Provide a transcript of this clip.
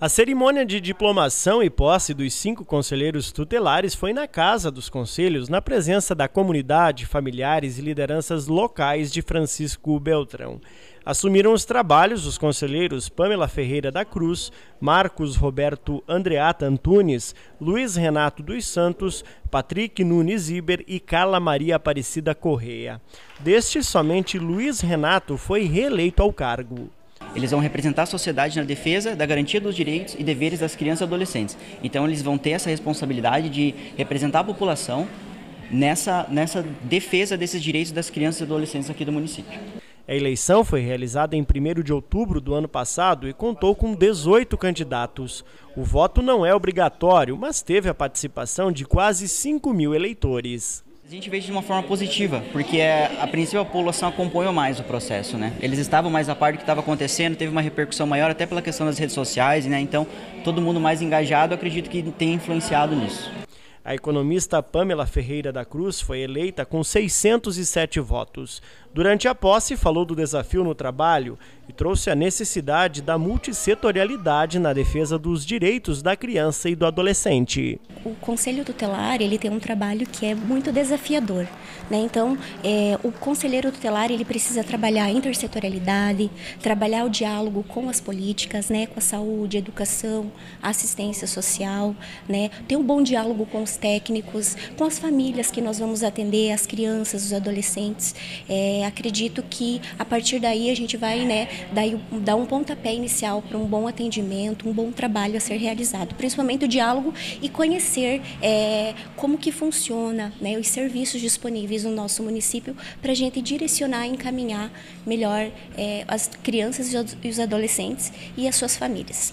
A cerimônia de diplomação e posse dos cinco conselheiros tutelares foi na Casa dos Conselhos, na presença da comunidade, familiares e lideranças locais de Francisco Beltrão. Assumiram os trabalhos os conselheiros Pamela Ferreira da Cruz, Marcos Roberto Andreata Antunes, Luiz Renato dos Santos, Patrick Nunes Iber e Carla Maria Aparecida Correia. Destes, somente Luiz Renato foi reeleito ao cargo. Eles vão representar a sociedade na defesa da garantia dos direitos e deveres das crianças e adolescentes. Então, eles vão ter essa responsabilidade de representar a população nessa, nessa defesa desses direitos das crianças e adolescentes aqui do município. A eleição foi realizada em 1 de outubro do ano passado e contou com 18 candidatos. O voto não é obrigatório, mas teve a participação de quase 5 mil eleitores. A gente vê de uma forma positiva, porque é, a princípio a população acompanhou mais o processo, né? Eles estavam mais a par do que estava acontecendo, teve uma repercussão maior até pela questão das redes sociais, né? Então, todo mundo mais engajado, acredito que tem influenciado nisso. A economista Pamela Ferreira da Cruz foi eleita com 607 votos. Durante a posse, falou do desafio no trabalho trouxe a necessidade da multissetorialidade na defesa dos direitos da criança e do adolescente. O Conselho Tutelar ele tem um trabalho que é muito desafiador. Né? Então, é, o conselheiro tutelar ele precisa trabalhar a intersetorialidade, trabalhar o diálogo com as políticas, né? com a saúde, educação, assistência social, né? ter um bom diálogo com os técnicos, com as famílias que nós vamos atender, as crianças, os adolescentes. É, acredito que a partir daí a gente vai né, daí dar um pontapé inicial para um bom atendimento, um bom trabalho a ser realizado, principalmente o diálogo e conhecer é, como que funciona né, os serviços disponíveis no nosso município para a gente direcionar e encaminhar melhor é, as crianças e os adolescentes e as suas famílias.